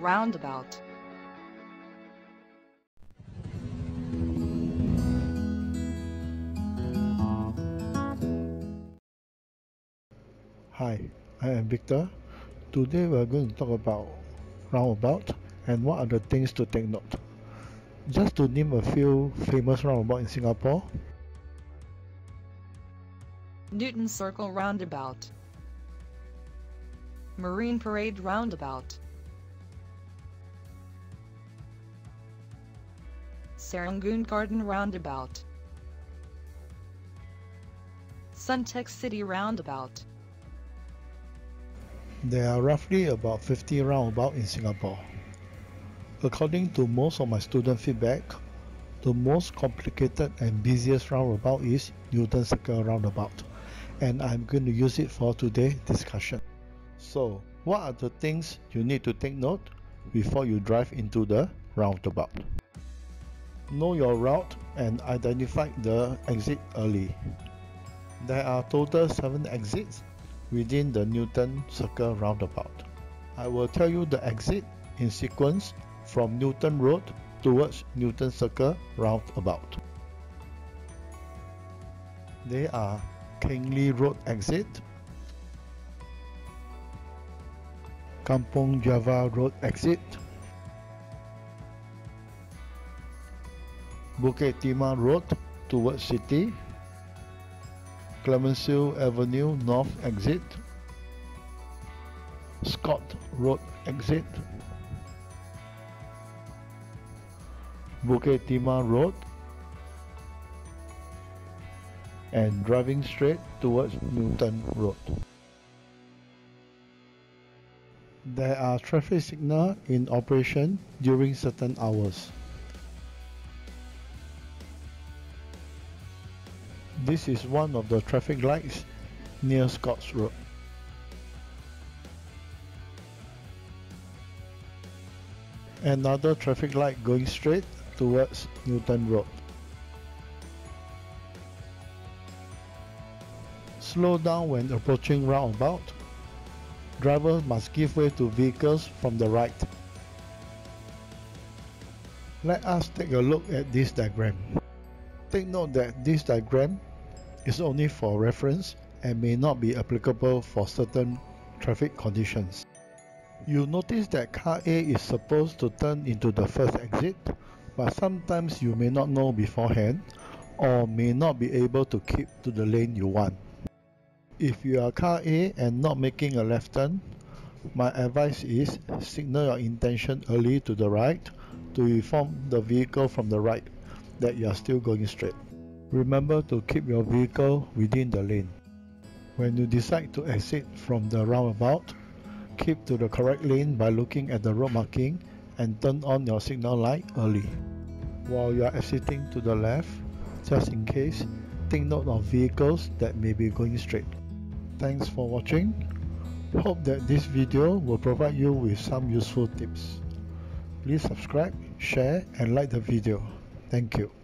roundabout. Hi, I am Victor. Today we are going to talk about roundabout and what are the things to take note. Just to name a few famous roundabout in Singapore. Newton Circle Roundabout Marine Parade Roundabout Serangoon Garden Roundabout Suntec City Roundabout There are roughly about 50 roundabout in Singapore. According to most of my student feedback, the most complicated and busiest roundabout is Newton Circle Roundabout and I'm going to use it for today's discussion. So, what are the things you need to take note before you drive into the roundabout? Know your route and identify the exit early. There are total 7 exits within the Newton Circle roundabout. I will tell you the exit in sequence from Newton Road towards Newton Circle roundabout. They are Keng Road exit, Kampong Java Road exit, Bukit Timah Road towards City, Clemenceau Avenue North exit, Scotts Road exit, Bukit Timah Road and driving straight towards Newton Road. There are traffic signals in operation during certain hours. This is one of the traffic lights near Scotts Road. Another traffic light going straight towards Newton Road. Slow down when approaching roundabout. Drivers must give way to vehicles from the right. Let us take a look at this diagram. Take note that this diagram is only for reference and may not be applicable for certain traffic conditions. You notice that car A is supposed to turn into the first exit, but sometimes you may not know beforehand or may not be able to keep to the lane you want. If you are car A and not making a left turn, my advice is signal your intention early to the right to inform the vehicle from the right that you are still going straight. Remember to keep your vehicle within the lane. When you decide to exit from the roundabout, keep to the correct lane by looking at the road marking and turn on your signal light early. While you are exiting to the left, just in case, take note of vehicles that may be going straight. Thanks for watching. Hope that this video will provide you with some useful tips. Please subscribe, share and like the video. Thank you.